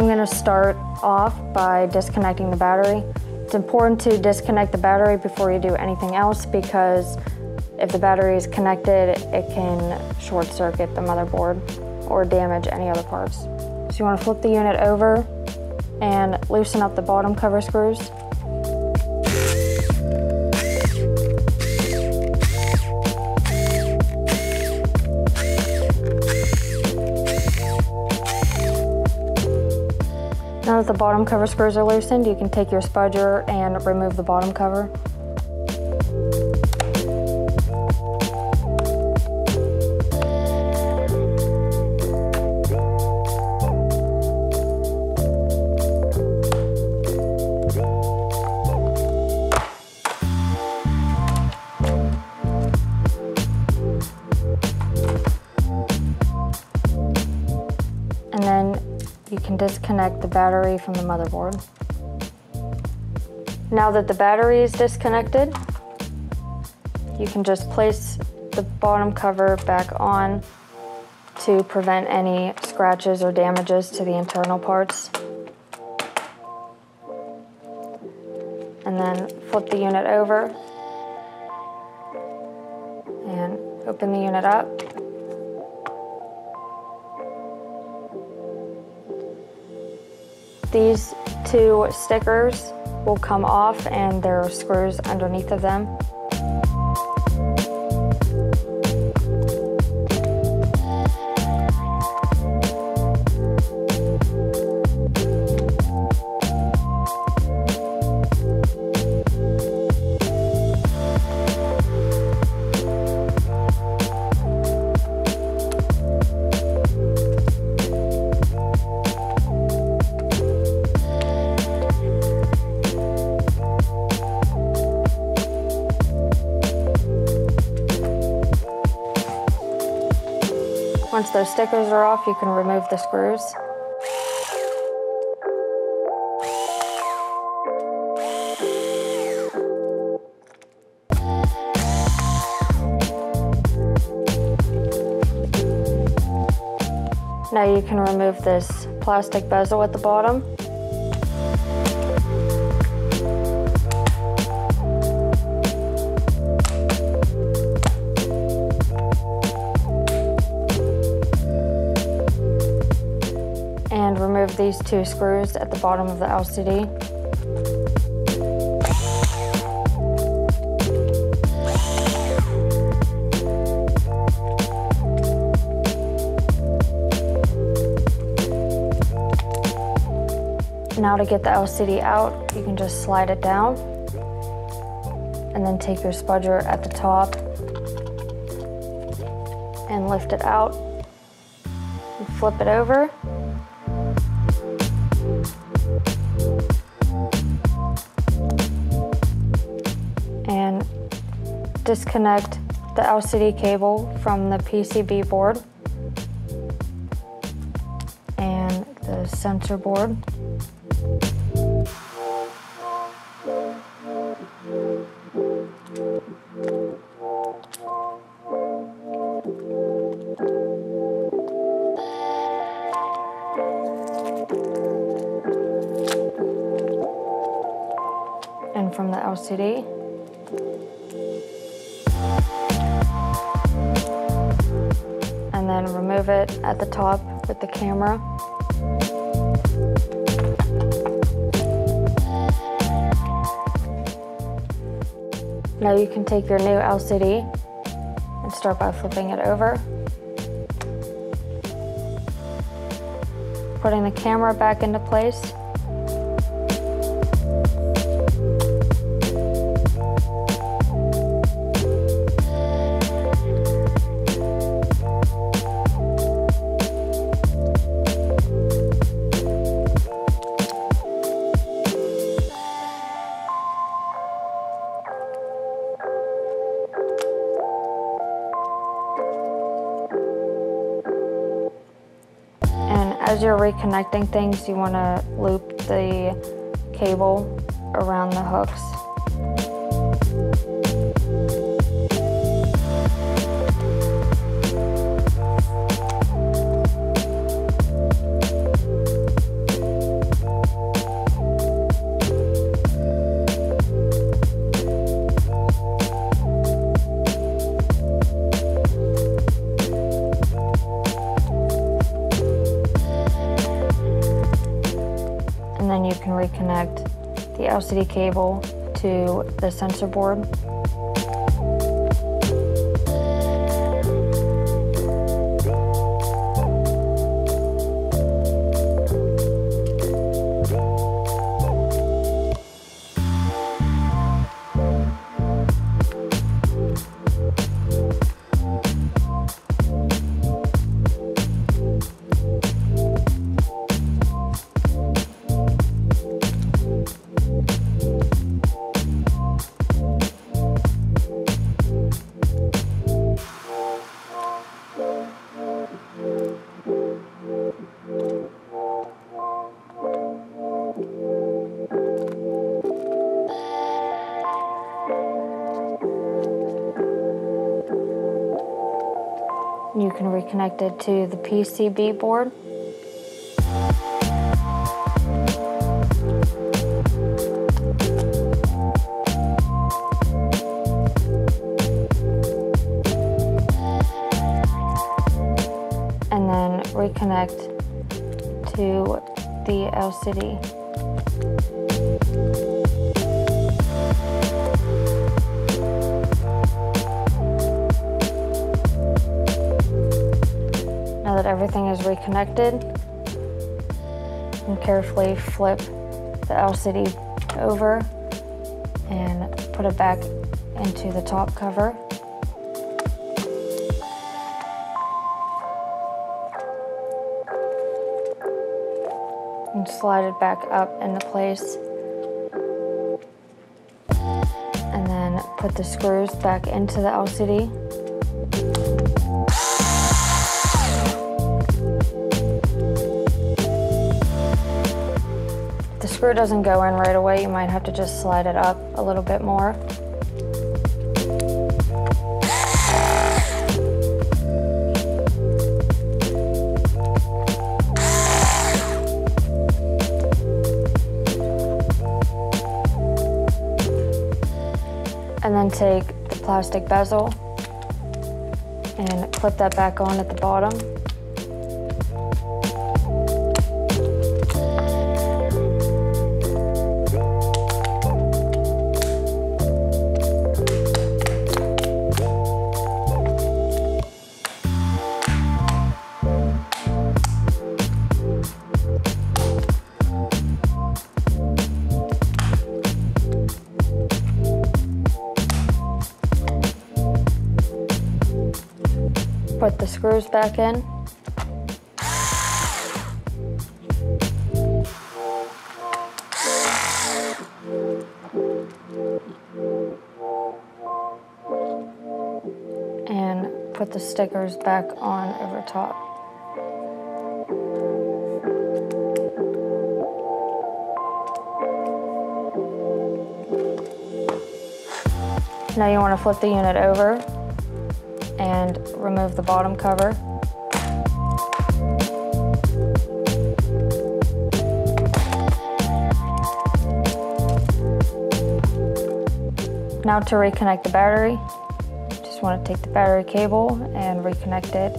I'm going to start off by disconnecting the battery. It's important to disconnect the battery before you do anything else because if the battery is connected, it can short circuit the motherboard or damage any other parts. So you want to flip the unit over and loosen up the bottom cover screws. Now that the bottom cover screws are loosened, you can take your spudger and remove the bottom cover. And then you can disconnect the battery from the motherboard. Now that the battery is disconnected, you can just place the bottom cover back on to prevent any scratches or damages to the internal parts. And then flip the unit over and open the unit up. These two stickers will come off and there are screws underneath of them. Once those stickers are off, you can remove the screws. Now you can remove this plastic bezel at the bottom. These two screws at the bottom of the LCD. Now to get the LCD out, you can just slide it down and then take your spudger at the top and lift it out and flip it over disconnect the LCD cable from the PCB board and the sensor board. And from the LCD. Then remove it at the top with the camera. Now you can take your new LCD and start by flipping it over. Putting the camera back into place. As you're reconnecting things, you want to loop the cable around the hooks. LCD cable to the sensor board. You can reconnect it to the PCB board. And then reconnect to the LCD. That everything is reconnected, and carefully flip the LCD over and put it back into the top cover. And slide it back up into place. And then put the screws back into the LCD. Screw doesn't go in right away, you might have to just slide it up a little bit more. And then take the plastic bezel and clip that back on at the bottom. Put the screws back in. And put the stickers back on over top. Now you want to flip the unit over and remove the bottom cover. Now to reconnect the battery, just want to take the battery cable and reconnect it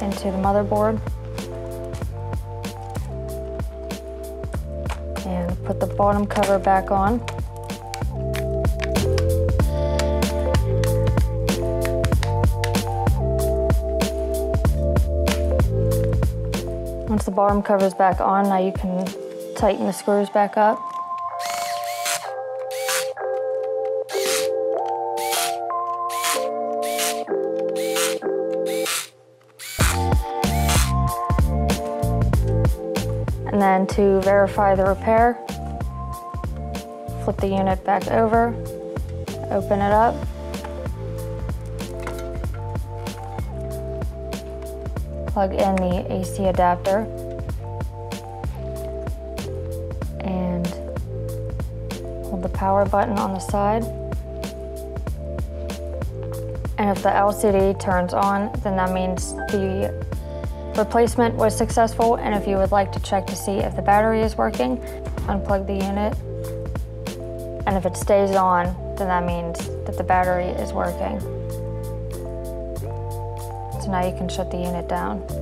into the motherboard. And put the bottom cover back on. Once the bottom cover's back on, now you can tighten the screws back up. And then to verify the repair, flip the unit back over, open it up. Plug in the AC adapter and hold the power button on the side. And if the LCD turns on, then that means the replacement was successful. And if you would like to check to see if the battery is working, unplug the unit. And if it stays on, then that means that the battery is working. So now you can shut the unit down.